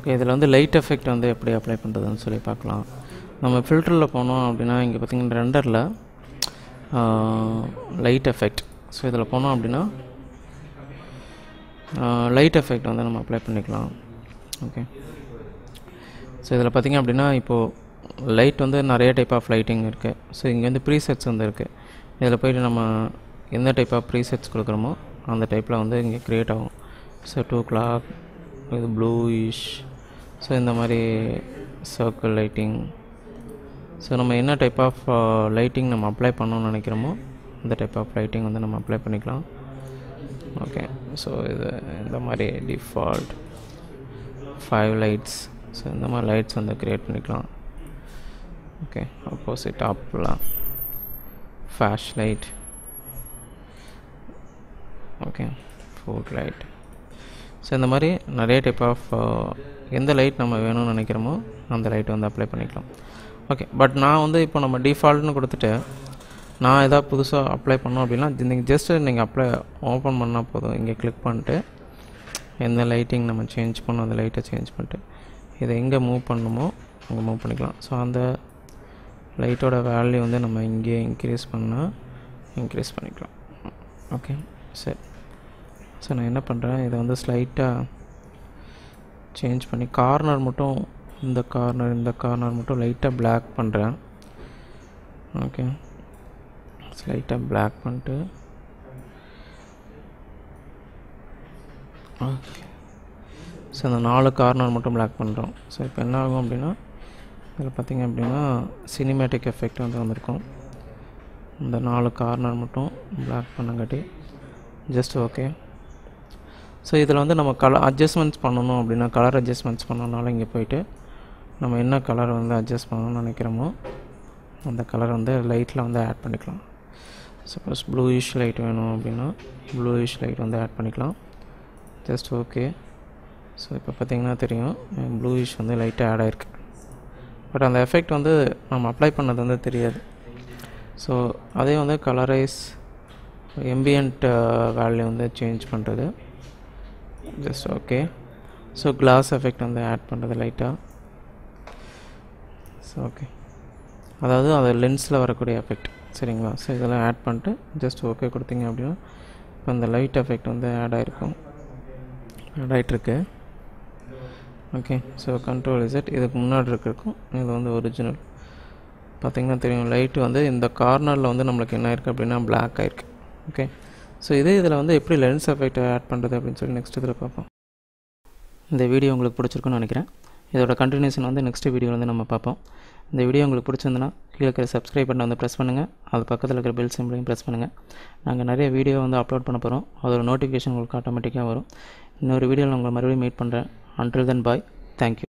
Okay இதில் வந்து light effect வந்து எப்படி அப்ளை பண்ணுறதுன்னு சொல்லி பார்க்கலாம். நம்ம ஃபில்டரில் போனோம் அப்படின்னா இங்கே பார்த்தீங்கன்னா ரெண்டரில் லைட் எஃபெக்ட் ஸோ இதில் போனோம் அப்படின்னா லைட் எஃபெக்ட் வந்து நம்ம அப்ளை பண்ணிக்கலாம். ஓகே ஸோ இதில் பார்த்திங்க அப்படின்னா இப்போது லைட் வந்து நிறைய டைப் ஆஃப் லைட்டிங் இருக்குது ஸோ இங்கே வந்து ப்ரீசெட்ஸ் வந்து இருக்குது இதில் போயிட்டு நம்ம எந்த டைப் ஆஃப் ப்ரீசெட்ஸ் கொடுக்குறோமோ அந்த டைப்பில் வந்து இங்கே க்ரியேட் ஆகும். ஸோ டூ கிளாக் இது ப்ளூயிஷ் ஸோ இந்த மாதிரி சர்க்கிள் லைட்டிங் ஸோ நம்ம என்ன டைப் ஆஃப் லைட்டிங் நம்ம அப்ளை பண்ணணும்னு நினைக்கிறோமோ அந்த டைப் ஆஃப் லைட்டிங் வந்து நம்ம அப்ளை பண்ணிக்கலாம். ஓகே ஸோ இது இந்த மாதிரி டிஃபால்ட் ஃபைவ் லைட்ஸ் ஸோ இந்த மாதிரி லைட்ஸ் வந்து க்ரியேட் பண்ணிக்கலாம். Okay opposite ஆப்லாம் flash light okay foot light so இந்த மாதிரி நிறைய டைப் ஆஃப் uh, எந்த லைட் நம்ம வேணும்னு நினைக்கிறோமோ அந்த லைட் வந்து அப்ளை பண்ணிக்கலாம். ஓகே பட் நான் வந்து இப்போ நம்ம டிஃபால்ட்னு கொடுத்துட்டு நான் எதாவது புதுசாக அப்ளை பண்ணோம் அப்படின்னா நீங்கள் ஜஸ்ட்டு நீங்கள் அப்ளை ஓப்பன் பண்ணால் போதும். இங்கே கிளிக் பண்ணிட்டு எந்த லைட்டிங் நம்ம சேஞ்ச் பண்ணோம் அந்த லைட்டை சேஞ்ச் பண்ணிட்டு இதை எங்கே மூவ் பண்ணணுமோ அங்கே மூவ் பண்ணிக்கலாம். ஸோ அந்த லைட்டோட வேல்யூ வந்து நம்ம இங்கே இன்க்ரீஸ் பண்ணால் இன்க்ரீஸ் பண்ணிக்கலாம். ஓகே சரி ஸோ நான் என்ன பண்ணுறேன் இதை வந்து ஸ்லைட்டாக சேஞ்ச் பண்ணி கார்னர் மட்டும் இந்த கார்னர் இந்த கார்னர் மட்டும் லைட்டாக பிளாக் பண்ணுறேன் ஓகே ஸ்லைட்டாக பிளாக் பண்ணிட்டு. ஓகே ஸோ அந்த நாலு கார்னர் மட்டும் பிளாக் பண்ணுறோம் ஸோ இப்போ என்ன ஆகும் அப்படின்னா இதில் பார்த்திங்க அப்படின்னா சினிமேட்டிக் எஃபெக்ட் வந்து வந்திருக்கும். இந்த நாலு கார்னர் மட்டும் பிளாக் பண்ணங்காட்டி ஜஸ்ட் ஓகே ஸோ இதில் வந்து நம்ம கலர் அட்ஜஸ்ட்மெண்ட்ஸ் பண்ணணும் அப்படின்னா கலர் அட்ஜஸ்ட்மெண்ட்ஸ் பண்ணனால இங்கே போயிட்டு நம்ம என்ன கலர் வந்து அட்ஜஸ்ட் பண்ணணும்னு நினைக்கிறோமோ அந்த கலர் வந்து லைட்டில் வந்து ஆட் பண்ணிக்கலாம். சப்போஸ் ப்ளூயிஷ் லைட் வேணும் அப்படின்னா ப்ளூயிஷ் லைட் வந்து ஆட் பண்ணிக்கலாம். ஜஸ்ட் ஓகே ஸோ இப்போ பார்த்திங்கன்னா தெரியும் ப்ளூயிஷ் வந்து லைட்டாக ஆட் ஆகிருக்கு பட் அந்த எஃபெக்ட் வந்து நம்ம அப்ளை பண்ணது வந்து தெரியாது. ஸோ அதே வந்து கலரைஸ் எம்பியன்ட் வேல்யூ வந்து சேஞ்ச் பண்ணுறது just okay so glass effect வந்து ஆட் பண்ணுறது லைட்டாக ஸோ ஓகே அதாவது அது லென்ஸில் வரக்கூடிய எஃபெக்ட் சரிங்களா? ஸோ இதெல்லாம் ஆட் பண்ணிட்டு ஜஸ்ட் ஓகே கொடுத்தீங்க அப்படின்னா இப்போ அந்த லைட் எஃபெக்ட் வந்து ஆட் ஆகிருக்கும் ஆட் ஆகிட்டுருக்கு ஓகே ஸோ கண்ட்ரோல் இசட் இதுக்கு முன்னாடி இருக்கிறக்கும் இது வந்து ஒரிஜினல் பார்த்திங்கன்னா தெரியும் லைட்டு வந்து இந்த கார்னரில் வந்து நம்மளுக்கு என்ன இருக்குது அப்படின்னா பிளாக் ஆகிருக்கு ஓகே ஸோ இதே இதில் வந்து எப்படி லென்ஸ் எஃபெக்ட் ஆட் பண்ணுறது அப்படின்னு சொல்லி நெக்ஸ்ட் இதில் பார்ப்போம். இந்த வீடியோ உங்களுக்கு பிடிச்சிருக்குன்னு நினைக்கிறேன். இதோட கண்டினியூஷன் வந்து நெக்ஸ்ட் வீடியோ வந்து நம்ம பார்ப்போம். இந்த வீடியோ உங்களுக்கு பிடிச்சிருந்துன்னா கீழே இருக்கிற சப்ஸ்கிரைப் பண்ண வந்து ப்ரெஸ் பண்ணுங்கள் அது பக்கத்தில் இருக்கிற பெல் சிம்பிளையும் ப்ரெஸ் பண்ணுங்கள் நாங்கள் நிறைய வீடியோ வந்து அப்லோட் பண்ண போகிறோம் அதோட நோட்டிஃபிகேஷன் உங்களுக்கு ஆட்டோமேட்டிக்காக வரும். இன்னொரு வீடியோவில் உங்களை மறுபடியும் மீட் பண்ணுறேன் அன்டில் தென் பாய் தேங்க்யூ